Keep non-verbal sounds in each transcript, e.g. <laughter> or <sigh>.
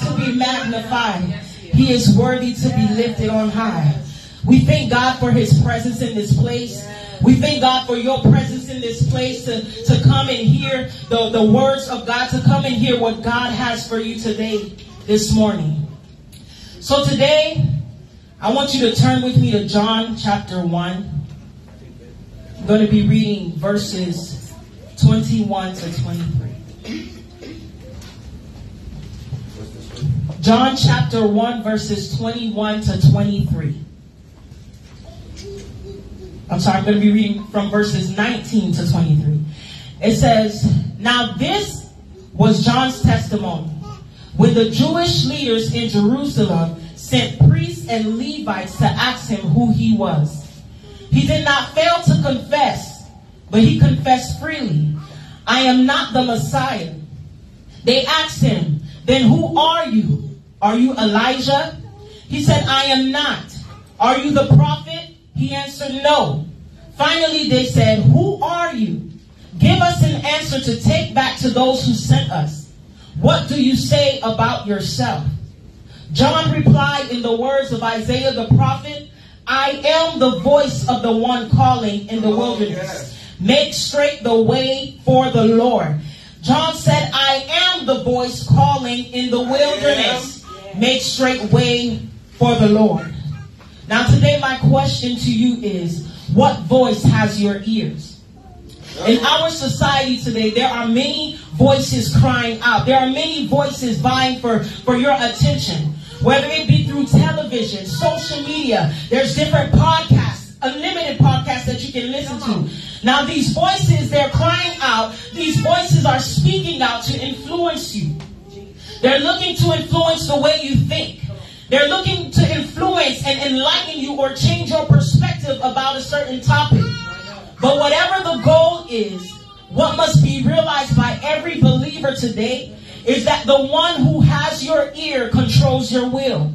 to be magnified. He is worthy to be lifted on high. We thank God for his presence in this place. We thank God for your presence in this place to, to come and hear the, the words of God, to come and hear what God has for you today, this morning. So today, I want you to turn with me to John chapter 1. I'm going to be reading verses 21 to 23. John chapter 1, verses 21 to 23. I'm sorry, I'm going to be reading from verses 19 to 23. It says, Now this was John's testimony. When the Jewish leaders in Jerusalem sent priests and Levites to ask him who he was, he did not fail to confess, but he confessed freely, I am not the Messiah. They asked him, Then who are you? Are you Elijah? He said, I am not. Are you the prophet? He answered, No. Finally, they said, Who are you? Give us an answer to take back to those who sent us. What do you say about yourself? John replied in the words of Isaiah the prophet, I am the voice of the one calling in the oh, wilderness. Make straight the way for the Lord. John said, I am the voice calling in the wilderness. Make straight way for the Lord. Now, today, my question to you is what voice has your ears? In our society today, there are many voices crying out. There are many voices vying for, for your attention. Whether it be through television, social media, there's different podcasts, unlimited podcasts that you can listen to. Now, these voices, they're crying out. These voices are speaking out to influence you. They're looking to influence the way you think. They're looking to influence and enlighten you or change your perspective about a certain topic. But whatever the goal is, what must be realized by every believer today is that the one who has your ear controls your will.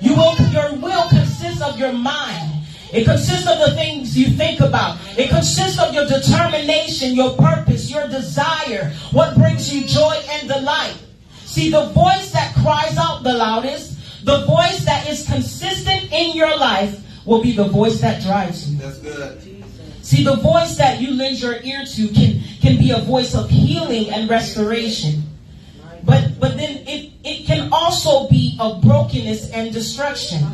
You will your will consists of your mind. It consists of the things you think about. It consists of your determination, your purpose, your desire, what brings you joy and delight. See, the voice that cries out the loudest, the voice that is consistent in your life, will be the voice that drives you. That's good. See, the voice that you lend your ear to can, can be a voice of healing and restoration. But but then it, it can also be of brokenness and destruction.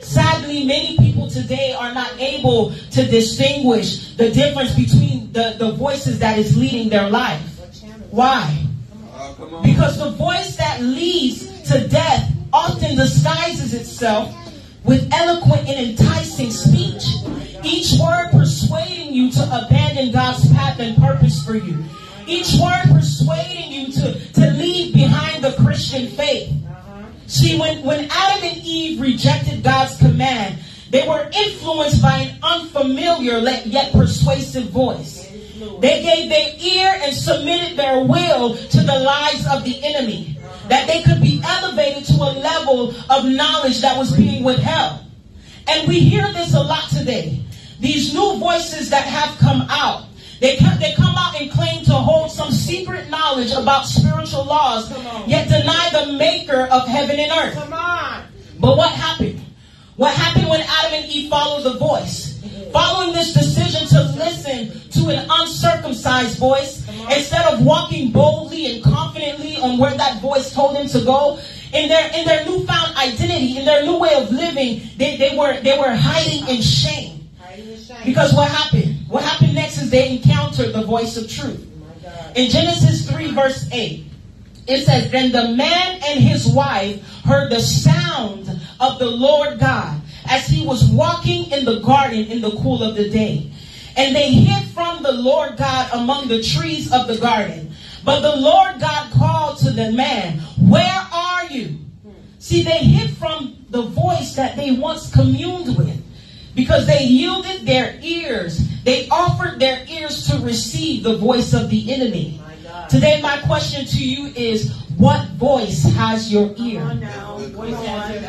Sadly, many people today are not able to distinguish the difference between the, the voices that is leading their life. Why? Because the voice that leads to death often disguises itself with eloquent and enticing speech. Each word persuading you to abandon God's path and purpose for you. Each word persuading you to, to leave behind the Christian faith. See, when, when Adam and Eve rejected God's command, they were influenced by an unfamiliar yet persuasive voice. They gave their ear and submitted their will to the lies of the enemy. That they could be elevated to a level of knowledge that was being withheld. And we hear this a lot today. These new voices that have come out, they come, they come out and claim to hold some secret knowledge about spiritual laws, yet deny the maker of heaven and earth. But what happened? What happened when Adam and Eve followed the voice? Following this decision to listen to an uncircumcised voice instead of walking boldly and confidently on where that voice told them to go, in their in their newfound identity, in their new way of living, they, they were they were hiding in shame. Because what happened? What happened next is they encountered the voice of truth. In Genesis 3, verse 8, it says, Then the man and his wife heard the sound of the Lord God as he was walking in the garden in the cool of the day. And they hid from the Lord God among the trees of the garden. But the Lord God called to the man, Where are you? See, they hid from the voice that they once communed with because they yielded their ears. They offered their ears to receive the voice of the enemy. My Today, my question to you is what voice has your ear?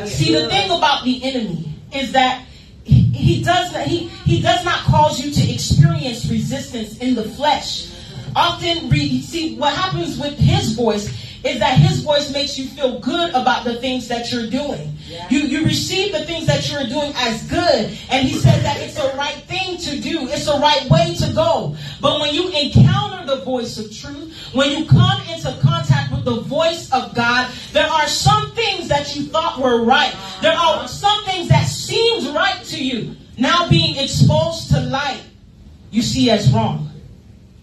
See, the thing about the enemy is that he, he does not, he, he does not cause you to experience resistance in the flesh. Often, re, see what happens with his voice is that his voice makes you feel good about the things that you're doing. Yeah. You, you receive the things that you're doing as good. And he says that it's the right thing to do. It's the right way to go. But when you encounter the voice of truth, when you come into contact with the voice of God, there are some things that you thought were right. There are some things that seemed right to you. Now being exposed to light, you see as wrong.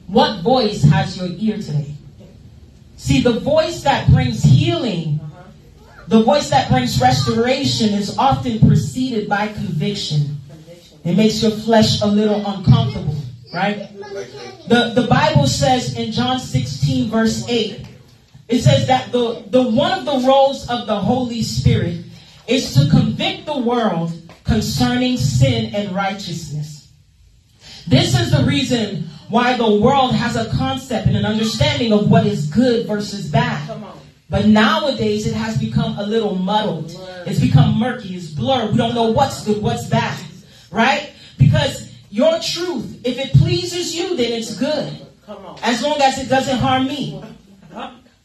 What voice has your ear today? See, the voice that brings healing, the voice that brings restoration is often preceded by conviction. It makes your flesh a little uncomfortable, right? The, the Bible says in John 16, verse 8, it says that the, the one of the roles of the Holy Spirit is to convict the world concerning sin and righteousness. This is the reason why the world has a concept and an understanding of what is good versus bad. But nowadays it has become a little muddled. It's become murky. It's blurred. We don't know what's good, what's bad. Right? Because your truth, if it pleases you, then it's good. As long as it doesn't harm me.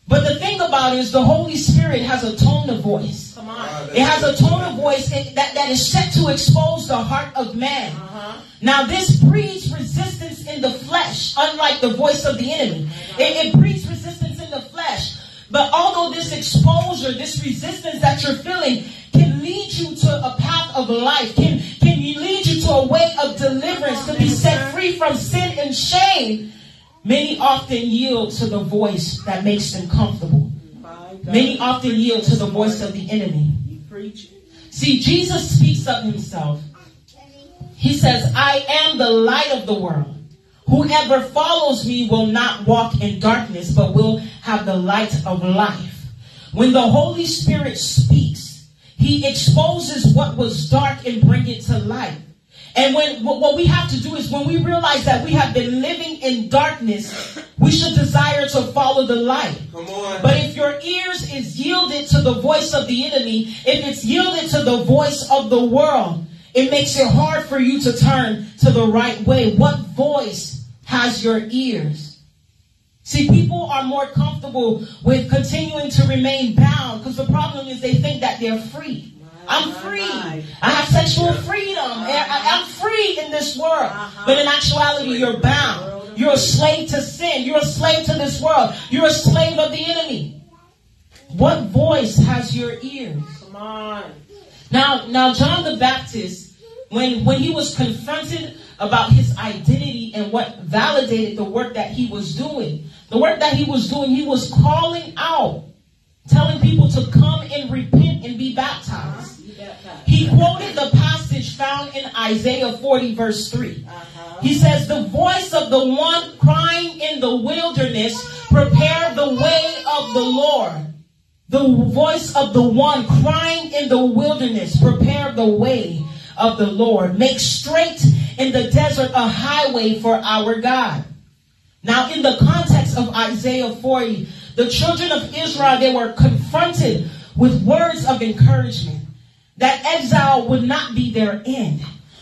But the thing about it is the Holy Spirit has a tone of voice. Come on. It has a tone of voice that, that is set to expose the heart of man. Uh-huh. Now this breeds resistance in the flesh, unlike the voice of the enemy. It, it breeds resistance in the flesh. But although this exposure, this resistance that you're feeling can lead you to a path of life, can, can lead you to a way of deliverance, to be set free from sin and shame, Many often yield to the voice that makes them comfortable. Many often yield to the voice of the enemy. See, Jesus speaks of himself. He says, I am the light of the world. Whoever follows me will not walk in darkness, but will have the light of life. When the Holy Spirit speaks, he exposes what was dark and bring it to light. And when what we have to do is when we realize that we have been living in darkness, we should desire to follow the light. But if your ears is yielded to the voice of the enemy, if it's yielded to the voice of the world, it makes it hard for you to turn to the right way. What voice has your ears? See, people are more comfortable with continuing to remain bound because the problem is they think that they're free. I'm free. I have sexual freedom. I'm free in this world. Uh-huh. But in actuality, you're bound. You're a slave to sin. You're a slave to this world. You're a slave of the enemy. What voice has your ears? Come on. Now, now John the Baptist, when, when he was confronted about his identity and what validated the work that he was doing, the work that he was doing, he was calling out, telling people to come and repent and be baptized. In Isaiah 40, verse 3. Uh-huh. He says, The voice of the one crying in the wilderness, prepare the way of the Lord. The voice of the one crying in the wilderness, prepare the way of the Lord. Make straight in the desert a highway for our God. Now, in the context of Isaiah 40, the children of Israel, they were confronted with words of encouragement that exile would not be their end,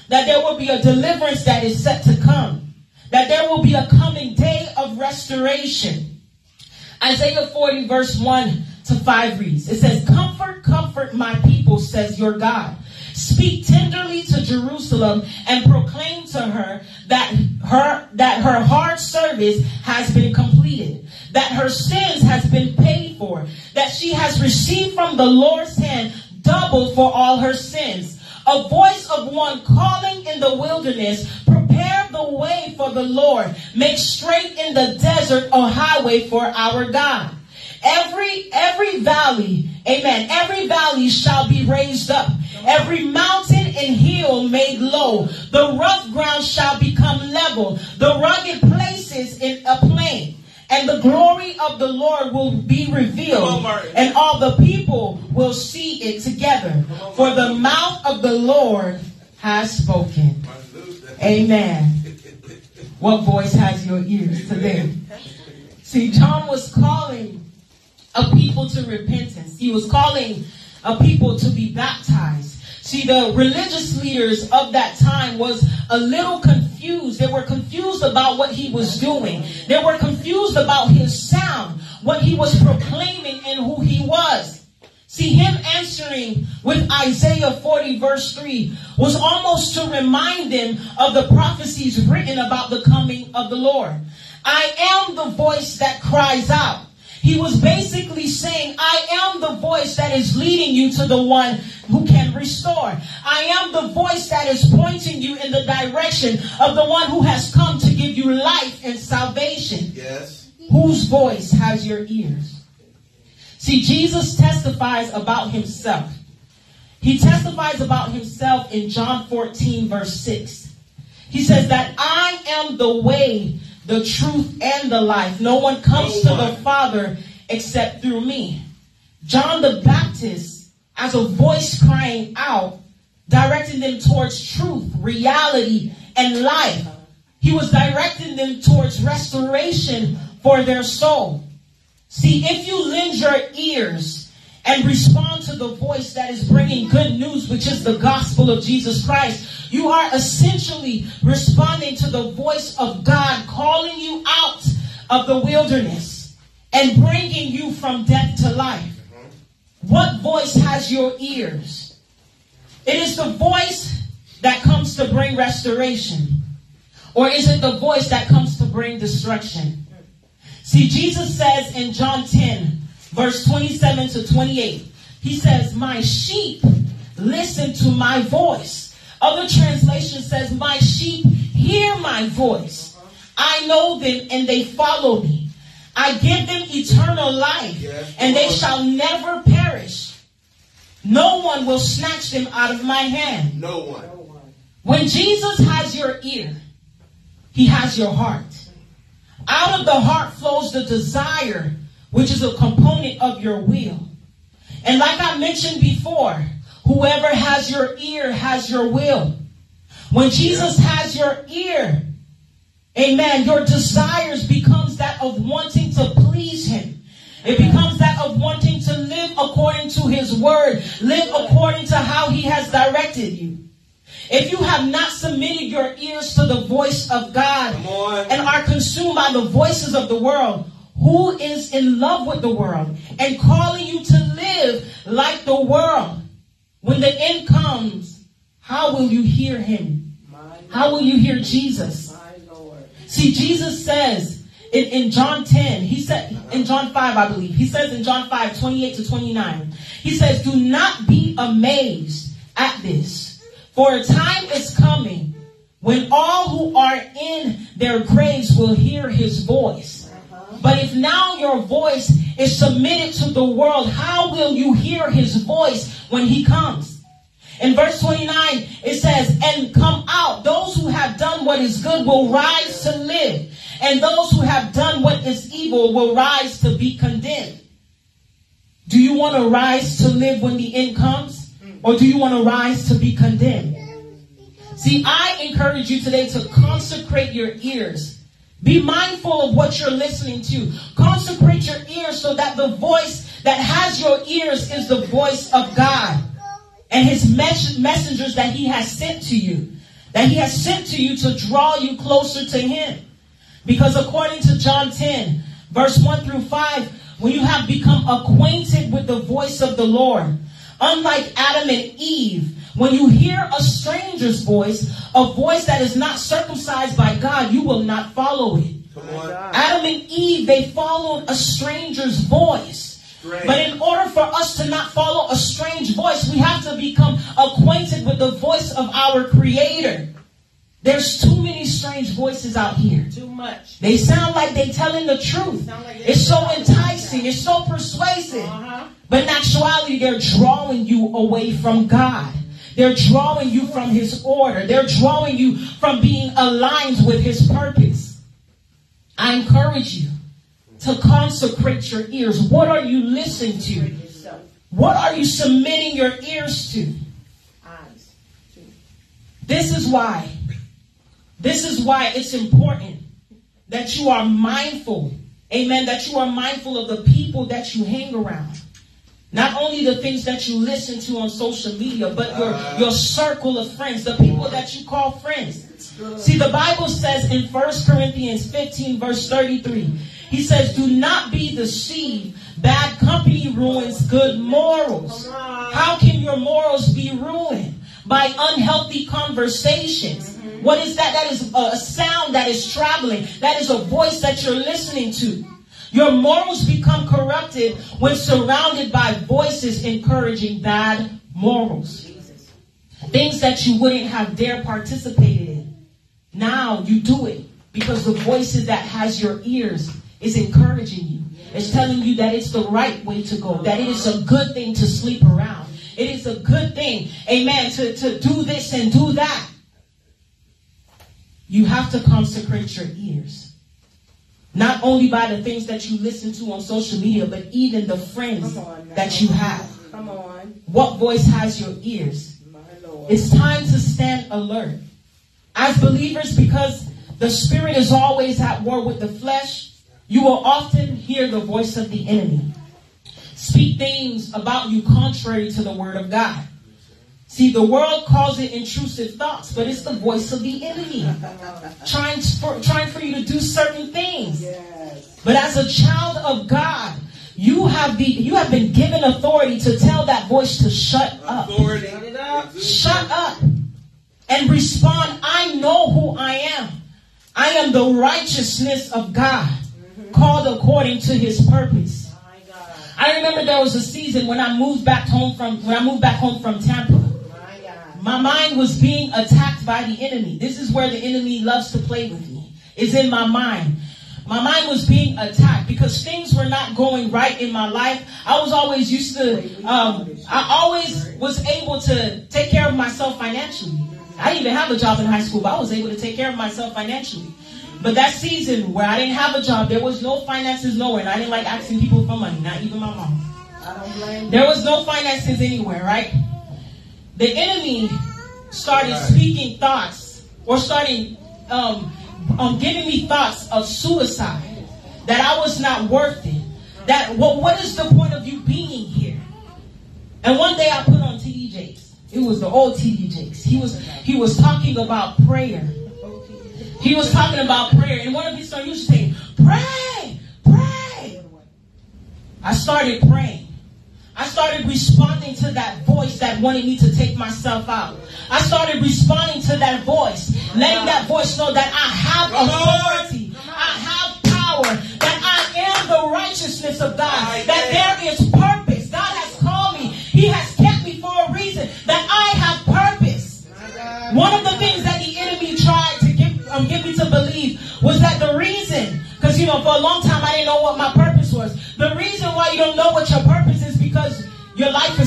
that there will be a deliverance that is set to come, that there will be a coming day of restoration. Isaiah 40 verse 1 to 5 reads, it says, Comfort, comfort my people, says your God. Speak tenderly to Jerusalem and proclaim to her that her, that her hard service has been completed, that her sins has been paid for, that she has received from the Lord's hand double for all her sins. A voice of one calling in the wilderness, prepare the way for the Lord. Make straight in the desert a highway for our God. Every, every valley, amen, every valley shall be raised up. Every mountain and hill made low. The rough ground shall become level. The rugged places in a plain and the glory of the Lord will be revealed, on, and all the people will see it together. On, For the mouth of the Lord has spoken. Amen. What voice has your ears today? See, John was calling a people to repentance. He was calling a people to be baptized. See, the religious leaders of that time was a little confused. They were confused about what he was doing. They were confused about his sound. what he was proclaiming and who he was. See, him answering with Isaiah 40 verse 3 was almost to remind them of the prophecies written about the coming of the Lord. I am the voice that cries out. He was basically saying, I am the voice that is leading you to the one restore. I am the voice that is pointing you in the direction of the one who has come to give you life and salvation. Yes. Whose voice has your ears? See, Jesus testifies about himself. He testifies about himself in John 14, verse 6. He says that I am the way, the truth, and the life. No one comes No to the Father except through me. John the Baptist, as a voice crying out, directing them towards truth, reality, and life. He was directing them towards restoration for their soul. See, if you lend your ears and respond to the voice that is bringing good news, which is the gospel of Jesus Christ, you are essentially responding to the voice of God calling you out of the wilderness and bringing you from death to life. What voice has your ears? It is the voice that comes to bring restoration. Or is it the voice that comes to bring destruction? See, Jesus says in John 10, verse 27 to 28, he says, My sheep listen to my voice. Other translation says, My sheep hear my voice. I know them and they follow me. I give them eternal life and they shall never perish. No one will snatch them out of my hand. No one. When Jesus has your ear, he has your heart. Out of the heart flows the desire, which is a component of your will. And like I mentioned before, whoever has your ear has your will. When Jesus has your ear, amen, your desires becomes that of wanting to please him. It becomes that of wanting to live according to his word, live according to how he has directed you. If you have not submitted your ears to the voice of God and are consumed by the voices of the world, who is in love with the world and calling you to live like the world, when the end comes, how will you hear him? How will you hear Jesus? See, Jesus says in, in John 10, he said, in John 5, I believe, he says in John 5, 28 to 29, he says, Do not be amazed at this, for a time is coming when all who are in their graves will hear his voice. But if now your voice is submitted to the world, how will you hear his voice when he comes? In verse 29, it says, And come out. Those who have done what is good will rise to live, and those who have done what is evil will rise to be condemned. Do you want to rise to live when the end comes? Or do you want to rise to be condemned? See, I encourage you today to consecrate your ears. Be mindful of what you're listening to. Consecrate your ears so that the voice that has your ears is the voice of God and his mes- messengers that he has sent to you. That he has sent to you to draw you closer to him. Because according to John 10, verse 1 through 5, when you have become acquainted with the voice of the Lord, unlike Adam and Eve, when you hear a stranger's voice, a voice that is not circumcised by God, you will not follow it. Adam and Eve, they followed a stranger's voice. But in order for us to not follow a strange voice, we have to become acquainted with the voice of our Creator. There's too many strange voices out here. Too much. They sound like they're telling the truth. Like It's so enticing. It's so persuasive. Uh-huh. But in actuality, they're drawing you away from God. They're drawing you from His order. They're drawing you from being aligned with His purpose. I encourage you to consecrate your ears. What are you listening to? What are you submitting your ears to? This is why. This is why it's important that you are mindful. Amen. That you are mindful of the people that you hang around. Not only the things that you listen to on social media, but your, ah. your circle of friends, the people that you call friends. See, the Bible says in 1 Corinthians 15, verse 33, He says, Do not be deceived. Bad company ruins good morals. How can your morals be ruined? By unhealthy conversations. What is that? That is a sound that is traveling. That is a voice that you're listening to. Your morals become corrupted when surrounded by voices encouraging bad morals. Things that you wouldn't have dare participated in. Now you do it because the voices that has your ears is encouraging you. It's telling you that it's the right way to go, that it is a good thing to sleep around. It is a good thing, amen, to, to do this and do that. You have to consecrate your ears. Not only by the things that you listen to on social media, but even the friends that you have. Come on. What voice has your ears? It's time to stand alert. As believers, because the spirit is always at war with the flesh, you will often hear the voice of the enemy. Speak things about you contrary to the word of God. See, the world calls it intrusive thoughts, but it's the voice of the enemy <laughs> trying for, trying for you to do certain things. Yes. But as a child of God, you have be you have been given authority to tell that voice to shut up. Authority. Shut up. Shut up and respond. I know who I am. I am the righteousness of God, mm-hmm. called according to his purpose. My God. I remember there was a season when I moved back home from when I moved back home from Tampa. My mind was being attacked by the enemy. This is where the enemy loves to play with me. It's in my mind. My mind was being attacked because things were not going right in my life. I was always used to, um, I always was able to take care of myself financially. I didn't even have a job in high school, but I was able to take care of myself financially. But that season where I didn't have a job, there was no finances nowhere, and I didn't like asking people for money, not even my mom. I don't blame There was no finances anywhere, right? The enemy started speaking thoughts or starting um, um, giving me thoughts of suicide, that I was not worth it. That well, what is the point of you being here? And one day I put on TD Jakes. It was the old TD Jakes. He was he was talking about prayer. He was talking about prayer, and one of his songs used to say, "Pray, pray." I started praying. I started responding to that voice that wanted me to take myself out. I started responding to that voice, letting that voice know that I have authority, I have power, that I am the righteousness of God, that there. is purpose. God has called me, He has kept me for a reason, that I have purpose. One of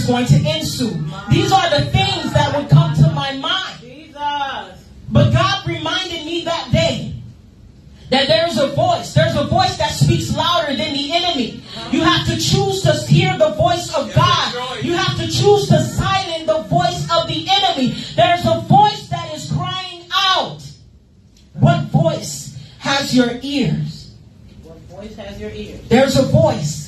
going to soon. These are the things that would come to my mind. Jesus. But God reminded me that day that there's a voice. There's a voice that speaks louder than the enemy. You have to choose to hear the voice of God. You have to choose to silence the voice of the enemy. There's a voice that is crying out. What voice has your ears? What voice has your ears? There's a voice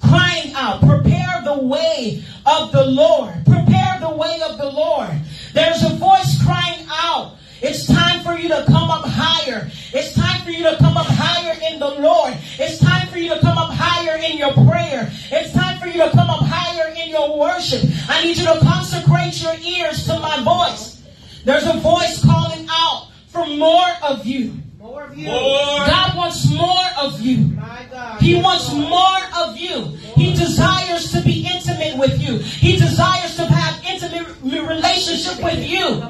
crying out, prepare the way of the Lord. Prepare the way of the Lord. There's a voice crying out. It's time for you to come up higher. It's time for you to come up higher in the Lord. It's time for you to come up higher in your prayer. It's time for you to come up higher in your worship. I need you to consecrate your ears to my voice. There's a voice calling out for more of you. More of you. More. God wants more of you. He wants more of you. He desires to be intimate with you. He desires to have intimate relationship with you.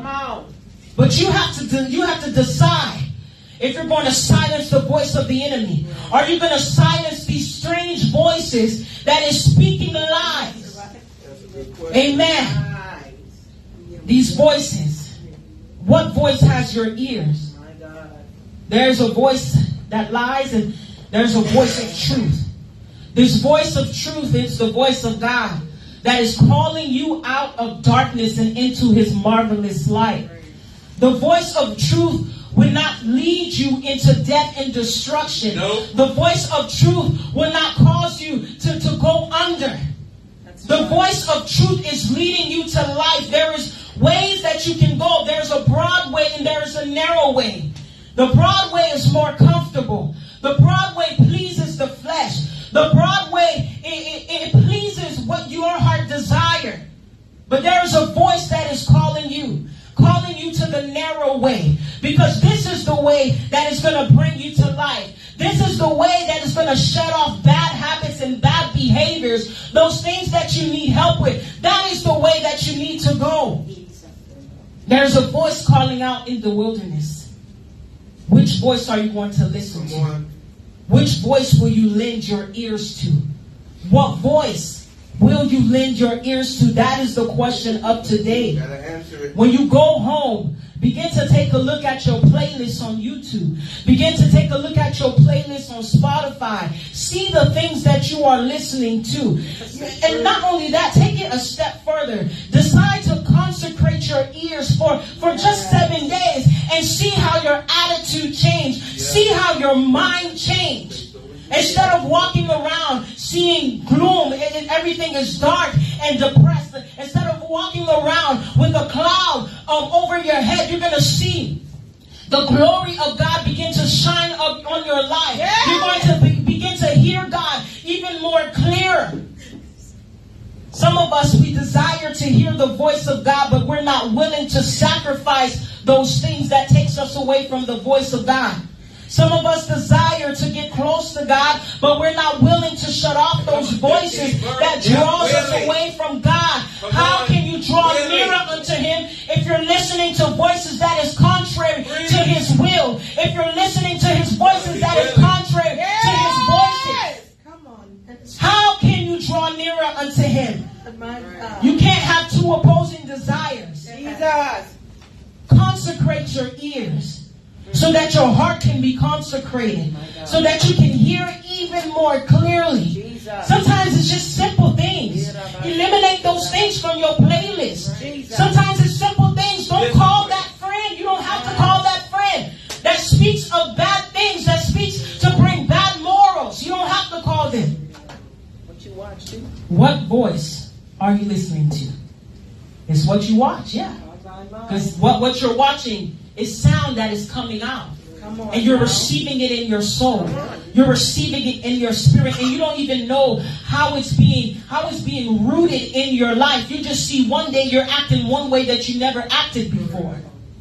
But you have to you have to decide if you're going to silence the voice of the enemy. Are you going to silence these strange voices that is speaking lies? That's a good question. Amen. These voices. What voice has your ears? My God. There's a voice that lies and there's a voice of truth. This voice of truth is the voice of God that is calling you out of darkness and into his marvelous light. The voice of truth will not lead you into death and destruction. No. The voice of truth will not cause you to, to go under. That's The right. voice of truth is leading you to life. There is ways that you can go. There's a broad way and there is a narrow way. The Broadway is more comfortable. The Broadway pleases the flesh. The Broadway, it, it, it pleases what your heart desire. But there is a voice that is calling you, calling you to the narrow way. Because this is the way that is going to bring you to life. This is the way that is going to shut off bad habits and bad behaviors, those things that you need help with. That is the way that you need to go. There's a voice calling out in the wilderness. Which voice are you going to listen to? Which voice will you lend your ears to? What voice will you lend your ears to? That is the question of today. When you go home, begin to take a look at your playlist on YouTube. Begin to take a look at your playlist on Spotify. See the things that you are listening to. And not only that, take it a step further. Decide to consecrate your ears for, for just seven days and see how your attitude changed. See how your mind changed. Instead of walking around seeing gloom and, everything is dark and depressed, instead of walking around with a cloud um, over your head, you're going to see the glory of God begin to shine up on your life. You're going to be, begin to hear God even more clear. Some of us, we desire to hear the voice of God, but we're not willing to sacrifice those things that takes us away from the voice of God. Some of us desire to get close to God, but we're not willing to shut off those voices that draws us away from God. How can you draw nearer unto Him if you're listening to voices that is contrary to His will? If you're listening to His voices that is contrary to His voices? Come on. How can you draw nearer unto Him? You can't have two opposing desires. Jesus. Consecrate your ears so that your heart can be consecrated, so that you can hear even more clearly. Sometimes it's just simple things. Eliminate those things from your playlist. Sometimes it's simple things. Don't call that friend. You don't have to call that friend that speaks of bad things, that speaks to bring bad morals. You don't have to call them. What you watch too? What voice are you listening to? It's what you watch, yeah. Because what, what you're watching is sound that is coming out. Come on. And you're now. receiving it in your soul. You're receiving it in your spirit. And you don't even know how it's being how it's being rooted in your life. You just see one day you're acting one way that you never acted before.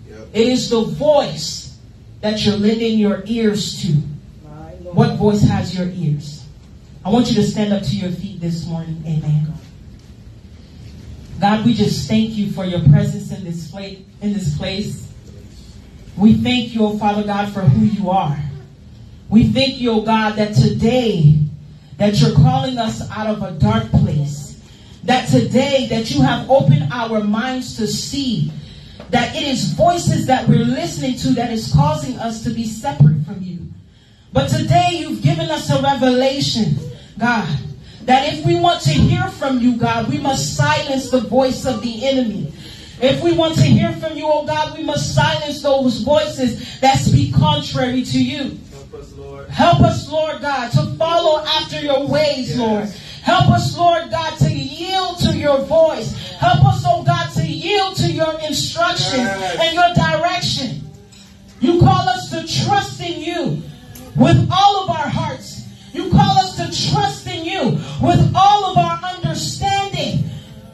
Yep. It is the voice that you're lending your ears to. What voice has your ears? I want you to stand up to your feet this morning. Amen. God, we just thank you for your presence in this place. In this place. We thank you, oh Father God, for who you are. We thank you, oh God, that today that you're calling us out of a dark place. That today that you have opened our minds to see that it is voices that we're listening to that is causing us to be separate from you. But today you've given us a revelation, God, that if we want to hear from you, God, we must silence the voice of the enemy. If we want to hear from you, oh God, we must silence those voices that speak contrary to you. Help us, Lord. Help us, Lord God, to follow after your ways, Lord. Help us, Lord God, to yield to your voice. Help us, oh God, to yield to your instructions Yes. and your direction. You call us to trust in you with all of our hearts. You call us to trust in you with all of our understanding.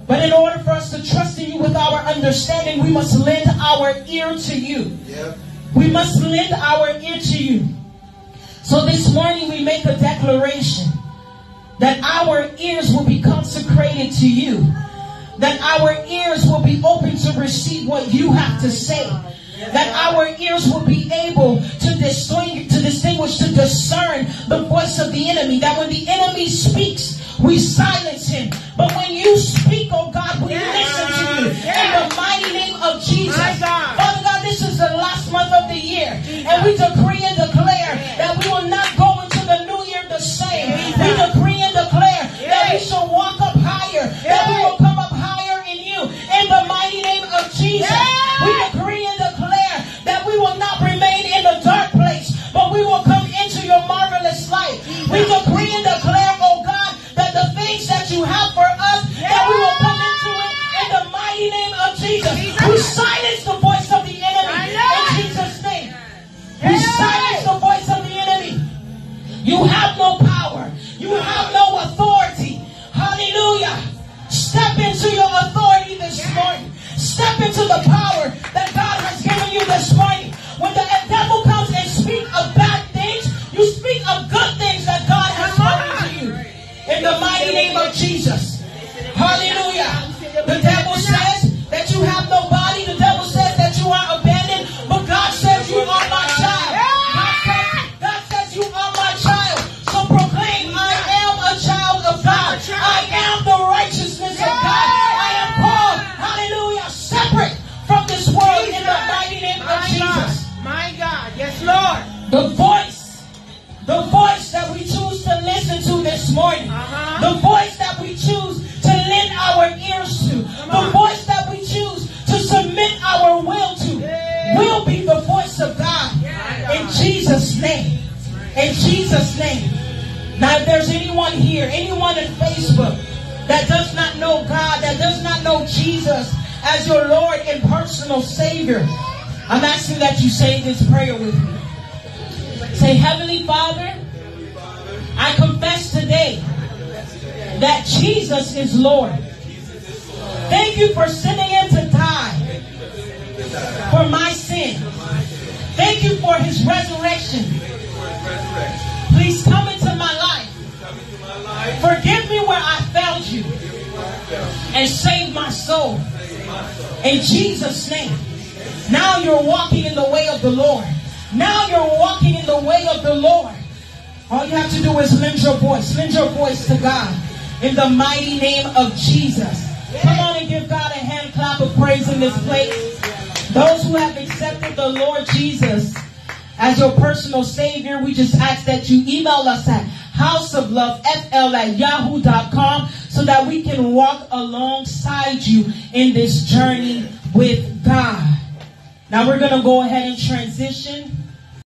But in order for us to trust in you with our understanding, we must lend our ear to you. Yep. We must lend our ear to you. So this morning we make a declaration that our ears will be consecrated to you. That our ears will be open to receive what you have to say. That our ears will be able to distinguish, to distinguish, to discern the voice of the enemy. That when the enemy speaks, we silence him. But when you speak, oh God, we listen to you. In the mighty name of Jesus. God. Father God, this is the last month of the year. And we decree and declare that we will not go into the new year the same. We decree and declare that we shall walk up higher. That we will come up higher in you. In the mighty name of Jesus. Jesus' name. Now, if there's anyone here, anyone in Facebook that does not know God, that does not know Jesus as your Lord and personal Savior, I'm asking that you say this prayer with me. Say, Heavenly Father, I confess today that Jesus is Lord. Thank you for sending him to die for my sin. Thank you for his resurrection. Forgive me where I failed you and save my soul. In Jesus' name. Now you're walking in the way of the Lord. Now you're walking in the way of the Lord. All you have to do is lend your voice. Lend your voice to God in the mighty name of Jesus. Come on and give God a hand clap of praise in this place. Those who have accepted the Lord Jesus as your personal Savior, we just ask that you email us at houseoflovefl at yahoo.com so that we can walk alongside you in this journey with God. Now we're going to go ahead and transition